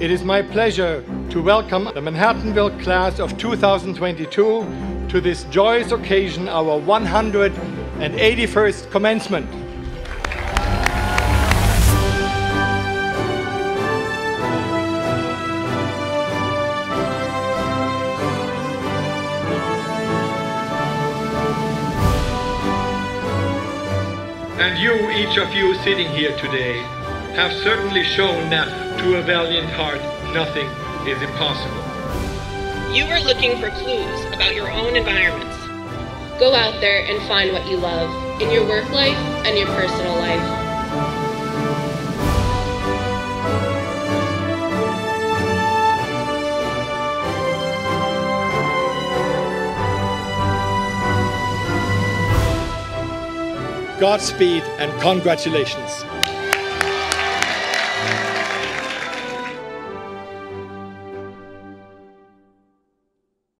It is my pleasure to welcome the Manhattanville class of 2022 to this joyous occasion, our 181st commencement. And you, each of you sitting here today, have certainly shown that to a valiant heart nothing is impossible. You are looking for clues about your own environments. Go out there and find what you love in your work life and your personal life. Godspeed and congratulations.